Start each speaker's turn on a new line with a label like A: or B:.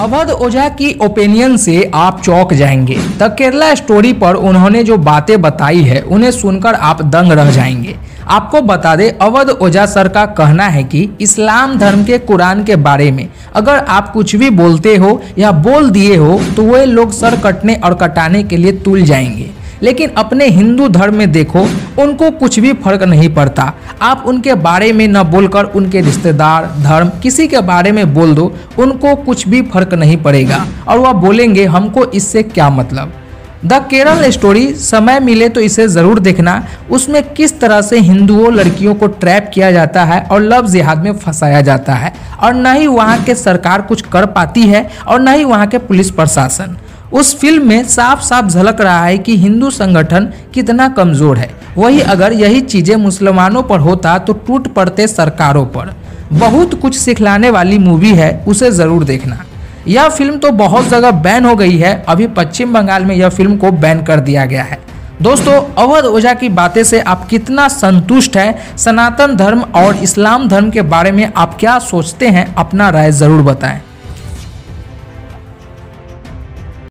A: अवध ओझा की ओपिनियन से आप चौक जाएँगे। द केरला स्टोरी पर उन्होंने जो बातें बताई है, उन्हें सुनकर आप दंग रह जाएँगे। आपको बता दें, अवध ओझा सर का कहना है कि इस्लाम धर्म के कुरान के बारे में अगर आप कुछ भी बोलते हो या बोल दिए हो तो वे लोग सर कटने और कटाने के लिए तुल जाएँगे। लेकिन अपने हिंदू धर्म में देखो, उनको कुछ भी फ़र्क नहीं पड़ता। आप उनके बारे में न बोलकर उनके रिश्तेदार, धर्म, किसी के बारे में बोल दो, उनको कुछ भी फ़र्क नहीं पड़ेगा। और वह बोलेंगे, हमको इससे क्या मतलब? द केरल स्टोरी, समय मिले तो इसे ज़रूर देखना। उसमें किस तरह से हिंदुओं, लड़कियों को ट्रैप किया जाता है और लव जिहाद में फंसाया जाता है। और न ही वहाँ के सरकार कुछ कर पाती है और न ही वहाँ के पुलिस प्रशासन। उस फ़िल्म में साफ़ साफ़ झलक रहा है कि हिंदू संगठन कितना कमज़ोर है। वही अगर यही चीज़ें मुसलमानों पर होता तो टूट पड़ते सरकारों पर। बहुत कुछ सिखलाने वाली मूवी है, उसे ज़रूर देखना। यह फ़िल्म तो बहुत जगह बैन हो गई है। अभी पश्चिम बंगाल में यह फ़िल्म को बैन कर दिया गया है। दोस्तों, अवध ओझा की बातें से आप कितना संतुष्ट हैं? सनातन धर्म और इस्लाम धर्म के बारे में आप क्या सोचते हैं? अपना राय ज़रूर बताएँ।